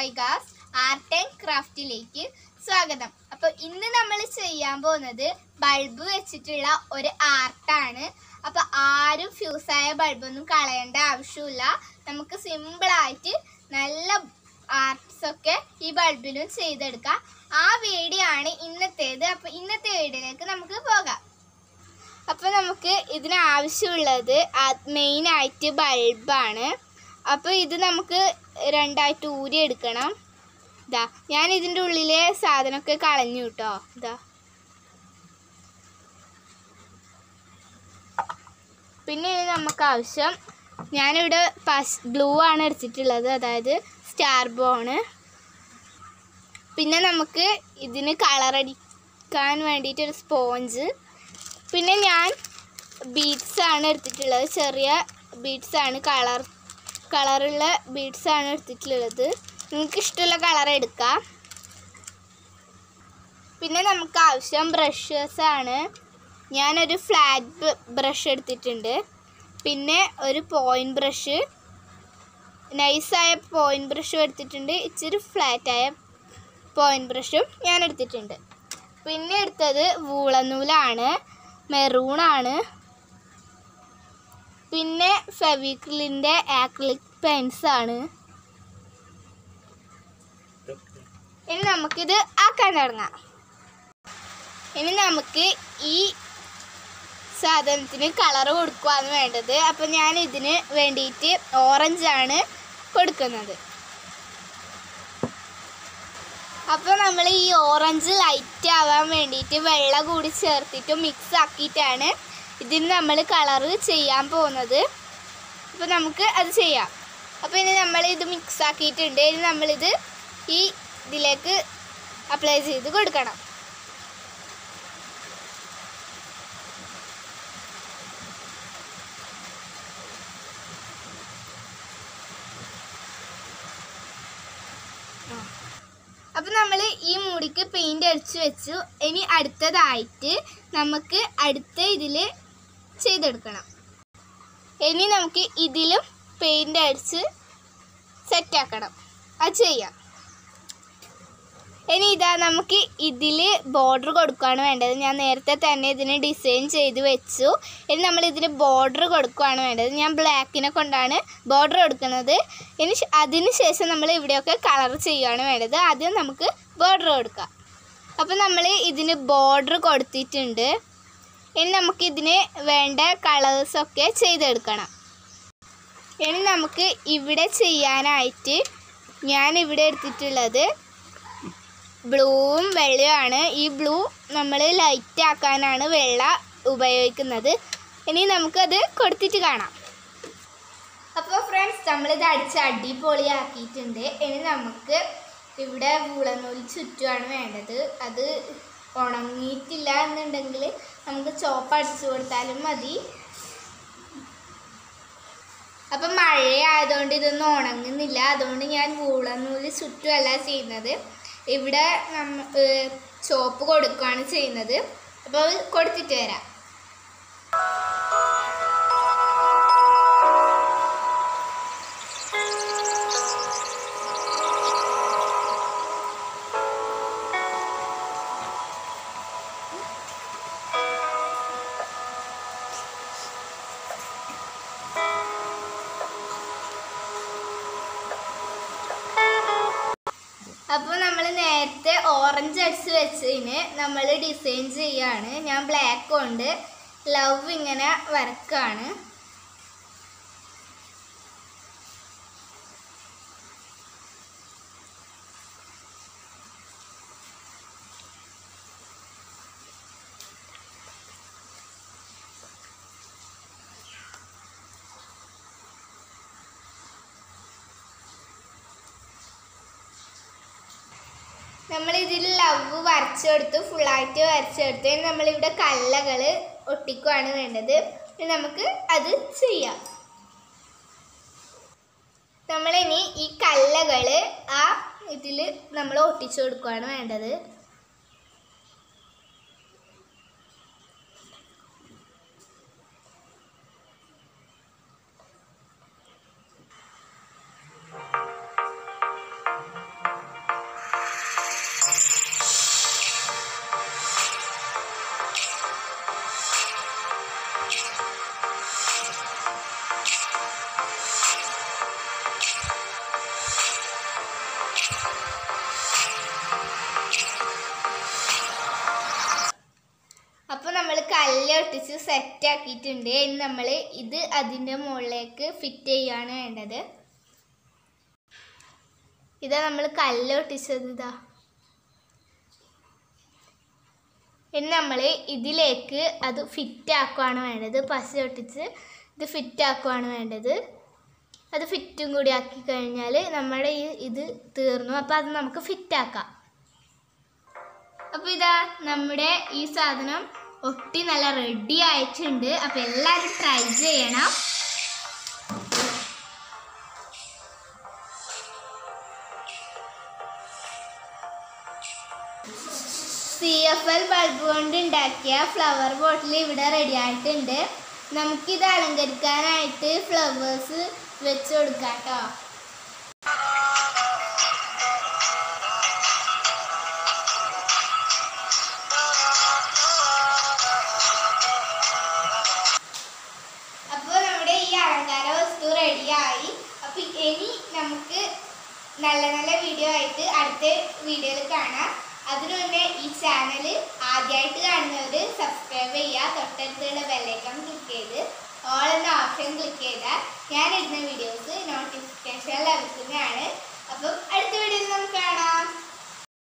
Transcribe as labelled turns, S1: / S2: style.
S1: Vaiga's art and ക്രാഫ്റ്റിലേക്ക് സ്വാഗതം. അപ്പോൾ ഇന്ന് നമ്മൾ ചെയ്യാൻ പോകുന്നത് ബൾബ് വെച്ചിട്ടുള്ള ഒരു ആർട്ടാണ് അപ്പോൾ ആരും ഫ്യൂസായ ബൾബൊന്നും കളയേണ്ട ആവശ്യമില്ല. നമുക്ക് സിമ്പിൾ ആയിട്ട് നല്ല ആർട്ട്സ് ഒക്കെ ഈ ബൾബിലും ചെയ്തെടുക്കാം. ആ വീഡിയോ ആണ് ഇന്നത്തേത്. അപ്പോൾ ഇന്നത്തെ വീഡിയോയിലേക്ക് നമുക്ക് പോകാം. അപ്പോൾ നമുക്ക് ഇതിനാവശ്യമുള്ളത് മെയിനായിട്ട് ബൾബാണ് അപ്പോൾ ഇത് നമുക്ക് രണ്ടായിട്ട് ഊരി എടുക്കണം. ഇതാ ഞാൻ ഇതിന്റെ ഉള്ളിലെ സാധനമൊക്കെ കളഞ്ഞു കേട്ടോ ഇതാ പിന്നെ ഇനി നമുക്ക് ആവശ്യം ഞാനിവിടെ പശ് ബ്ലൂ ആണ് എടുത്തിട്ടുള്ളത് അതായത് സ്റ്റാർ ബോണ് പിന്നെ നമുക്ക് ഇതിന് കളറടിക്കാൻ വേണ്ടിയിട്ടൊരു സ്പോഞ്ച്. പിന്നെ ഞാൻ ബീഡ്സ് ആണ് എടുത്തിട്ടുള്ളത് ചെറിയ ബീഡ്സ് ആണ് കളർ കളറുള്ള ആണ് എടുത്തിട്ടുള്ളത്. നിങ്ങൾക്ക് ഇഷ്ടമുള്ള കളർ എടുക്കാം. പിന്നെ നമുക്ക് ആവശ്യം ബ്രഷസ് ആണ്. ഞാനൊരു ഫ്ലാറ്റ് ബ്രഷ് എടുത്തിട്ടുണ്ട്. പിന്നെ ഒരു പോയിന്റ് ബ്രഷ് നൈസായ പോയിന്റ് ബ്രഷും എടുത്തിട്ടുണ്ട്. ഇച്ചിരി ഫ്ലാറ്റായ പോയിന്റ് ബ്രഷും ഞാൻ എടുത്തിട്ടുണ്ട്. പിന്നെ എടുത്തത് വൂളനൂലാണ്. മെറൂണാണ് പിന്നെ ഫെവിക്രിലിന്റെ ആക്രിലിക് പെൻസ് ആണ്. ഇനി നമുക്കിത് ആക്കാൻ തുടങ്ങാം. ഇനി നമുക്ക് ഈ സാധനത്തിന് കളർ കൊടുക്കുകയാണ് വേണ്ടത്. അപ്പം ഞാൻ ഇതിന് വേണ്ടിയിട്ട് ഓറഞ്ചാണ് കൊടുക്കുന്നത്. അപ്പോൾ നമ്മൾ ഈ ഓറഞ്ച് ലൈറ്റ് ആവാൻ വേണ്ടിയിട്ട് വെള്ളം കൂടി ചേർത്തിട്ട് മിക്സ് ആക്കിയിട്ടാണ് ഇതിന് നമ്മൾ കളറ് ചെയ്യാൻ പോകുന്നത്. അപ്പോൾ നമുക്ക് അത് ചെയ്യാം. അപ്പോൾ ഇനി നമ്മളിത് മിക്സ് ആക്കിയിട്ടുണ്ട്. ഇനി നമ്മളിത് ഈ ഇതിലേക്ക് അപ്ലൈ ചെയ്ത് കൊടുക്കണം. അപ്പം നമ്മൾ ഈ മൂടിക്ക് പെയിന്റ് അടിച്ച് വെച്ചു. ഇനി അടുത്തതായിട്ട് നമുക്ക് അടുത്ത ഇതിൽ ചെയ്തെടുക്കണം. ഇനി നമുക്ക് ഇതിലും പെയിന്റ് അടിച്ച് സെറ്റാക്കണം അത് ചെയ്യാം. ഇനി ഇതാ നമുക്ക് ഇതിൽ ബോർഡർ കൊടുക്കുകയാണ് വേണ്ടത്. ഞാൻ നേരത്തെ തന്നെ ഇതിന് ഡിസൈൻ ചെയ്ത് വെച്ചു. ഇനി നമ്മൾ ഇതിന് ബോർഡർ കൊടുക്കുകയാണ് വേണ്ടത്. ഞാൻ ബ്ലാക്കിനെ കൊണ്ടാണ് ബോർഡർ കൊടുക്കുന്നത്. ഇനി അതിന് ശേഷം നമ്മൾ ഇവിടെയൊക്കെ കളർ ചെയ്യുകയാണ് വേണ്ടത്. ആദ്യം നമുക്ക് ബോർഡർ കൊടുക്കാം. അപ്പോൾ നമ്മൾ ഇതിന് ബോർഡർ കൊടുത്തിട്ടുണ്ട്. ഇനി നമുക്കിതിന് വേണ്ട കളേഴ്സൊക്കെ ചെയ്തെടുക്കണം. ഇനി നമുക്ക് ഇവിടെ ചെയ്യാനായിട്ട് ഞാൻ ഇവിടെ എടുത്തിട്ടുള്ളത് ബ്ലൂവും വെള്ളയുമാണ്. ഈ ബ്ലൂ നമ്മൾ ലൈറ്റ് ആക്കാനാണ് വെള്ള ഉപയോഗിക്കുന്നത്. ഇനി നമുക്കത് കൊടുത്തിട്ട് കാണാം. അപ്പോൾ ഫ്രണ്ട്സ് നമ്മളിത് അടിച്ച് അടിപൊളിയാക്കിയിട്ടുണ്ട്. ഇനി നമുക്ക് ഇവിടെ വൂളനൂൽ ചുറ്റുമാണ് വേണ്ടത്. അത് ഉണങ്ങിയിട്ടില്ല എന്നുണ്ടെങ്കിൽ നമുക്ക് ചോപ്പ് അടിച്ചു കൊടുത്താലും മതി. അപ്പം മഴയായതുകൊണ്ട് ഇതൊന്നും ഉണങ്ങുന്നില്ല. അതുകൊണ്ട് ഞാൻ വൂളനൂൽ ചുറ്റുമല്ല ചെയ്യുന്നത്. ഇവിടെ നമ്മ ചോപ്പ് കൊടുക്കുകയാണ് ചെയ്യുന്നത്. അപ്പോൾ കൊടുത്തിട്ട് വരാം. നേരത്തെ ഓറഞ്ച് അടിച്ച് വെച്ചതിന് നമ്മൾ ഡിസൈൻ ചെയ്യാണ്. ഞാൻ ബ്ലാക്ക് കൊണ്ട് ലവ് ഇങ്ങനെ വരക്കാണ്. നമ്മൾ ഇതിൽ ലവ് വരച്ചെടുത്ത് ഫുള്ളായിട്ട് വരച്ചെടുത്ത്. നമ്മളിവിടെ കല്ലകൾ ഒട്ടിക്കുകയാണ് വേണ്ടത്. നമുക്ക് അത് ചെയ്യാം. നമ്മളിനി ഈ കല്ലകൾ ആ ഇതിൽ നമ്മൾ ഒട്ടിച്ചു കൊടുക്കുകയാണ് വേണ്ടത്. ഒട്ടിച്ച് സെറ്റ് ആക്കിയിട്ടുണ്ട്. ഇനി നമ്മൾ ഇത് അതിന്റെ മുകളിലേക്ക് ഫിറ്റ് ചെയ്യാണ് വേണ്ടത്. ഇതാ നമ്മൾ കല്ലൊട്ടിച്ചത് ഇതാ. ഇനി നമ്മൾ ഇതിലേക്ക് അത് ഫിറ്റ് ആക്കുവാണ് വേണ്ടത്. പശ ഒട്ടിച്ച് ഇത് ഫിറ്റ് ആക്കുവാണ് വേണ്ടത്. അത് ഫിറ്റും കൂടി ആക്കി കഴിഞ്ഞാൽ നമ്മുടെ ഈ ഇത് തീർന്നു. അപ്പോൾ അത് നമുക്ക് ഫിറ്റാക്കാം അപ്പോൾ ഇതാ നമ്മുടെ ഈ സാധനം ഒട്ടി നല്ല റെഡി ആയിട്ടുണ്ട്. അപ്പോൾ എല്ലാവരും ട്രൈ ചെയ്യണം. സി എഫ് എൽ ബൾബ് കൊണ്ട് ഉണ്ടാക്കിയ ഫ്ലവർ ബോട്ടിൽ ഇവിടെ റെഡി ആയിട്ടുണ്ട്. നമുക്കിത് അലങ്കരിക്കാനായിട്ട് ഫ്ലവേഴ്സ് വെച്ച് കൊടുക്കാം കേട്ടോ നല്ല നല്ല വീഡിയോ ആയിട്ട് അടുത്ത വീഡിയോയിൽ കാണാം. അതിനു മുന്നേ ഈ ചാനൽ ആദ്യമായിട്ട് കാണുന്നവർ സബ്സ്ക്രൈബ് ചെയ്യുക. തൊട്ടടുത്തുള്ള ബെല്ലൈക്കൺ ക്ലിക്ക് ചെയ്ത് ഓൾ എന്ന ഓപ്ഷൻ ക്ലിക്ക് ചെയ്താൽ ഞാൻ ഇടുന്ന വീഡിയോസ് നോട്ടിഫിക്കേഷൻ ലഭിക്കുന്നതാണ്. അപ്പം അടുത്ത വീഡിയോയിൽ നമുക്ക് കാണാം.